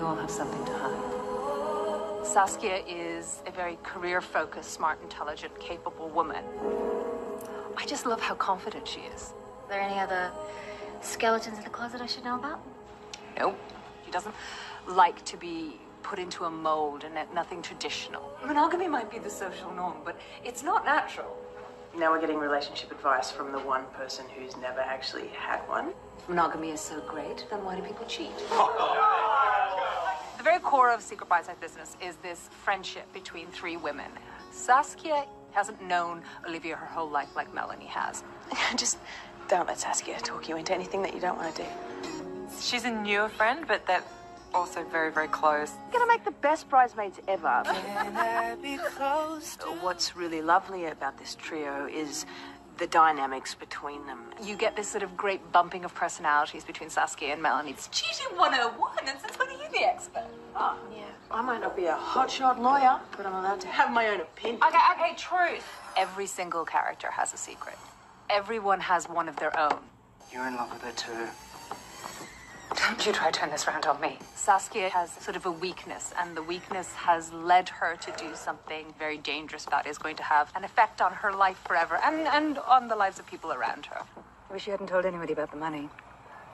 We all have something to hide. Saskia is a very career focused, smart, intelligent, capable woman. I just love how confident she is. Are there any other skeletons in the closet I should know about? Nope. She doesn't like to be put into a mold and nothing traditional. Monogamy might be the social norm, but it's not natural. Now we're getting relationship advice from the one person who's never actually had one. Monogamy is so great, then why do people cheat? The core of Secret Bridesmaids' Business is this friendship between three women. Saskia hasn't known Olivia her whole life like Melanie has. Just don't let Saskia talk you into anything that you don't want to do. She's a newer friend, but they're also very, very close. Gonna make the best bridesmaids ever. What's really lovely about this trio is the dynamics between them. You get this sort of great bumping of personalities between Saskia and Melanie. It's cheating 101, and since expert? Oh, yeah. I might not be a hotshot lawyer, but I'm allowed to have my own opinion. Okay, okay, truth. Every single character has a secret. Everyone has one of their own. You're in love with her too. Don't you try to turn this around on me. Saskia has sort of a weakness, and the weakness has led her to do something very dangerous that is going to have an effect on her life forever and, and on the lives of people around her. I wish you hadn't told anybody about the money.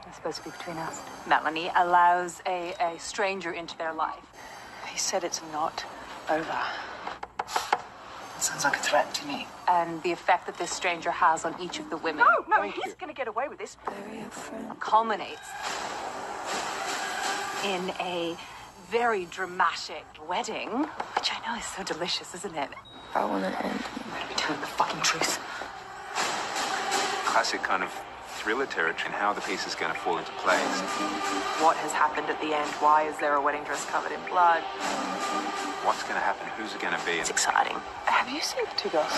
It's supposed to be between us. Melanie allows a, a stranger into their life. He said it's not over. That sounds like a threat to me. And the effect that this stranger has on each of the women. No, no, he's gonna get away with this. culminates in a very dramatic wedding, which I know is so delicious, isn't it? I want to end. Be telling the fucking truth. Classic kind of thriller territory and how the piece is going to fall into place. What has happened at the end? Why is there a wedding dress covered in blood? What's going to happen? Who's it going to be? It's exciting. Have you seen the two girls?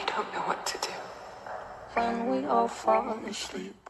I don't know what to do. When we all fall asleep.